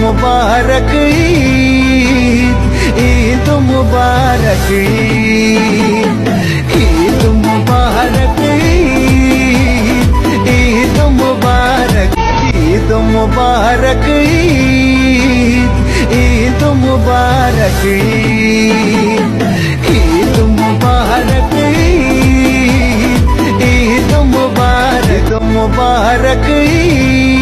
Mubarak Eid Eid Mubarak Eid Mubarak Eid Eid Mubarak Eid Mubarak Eid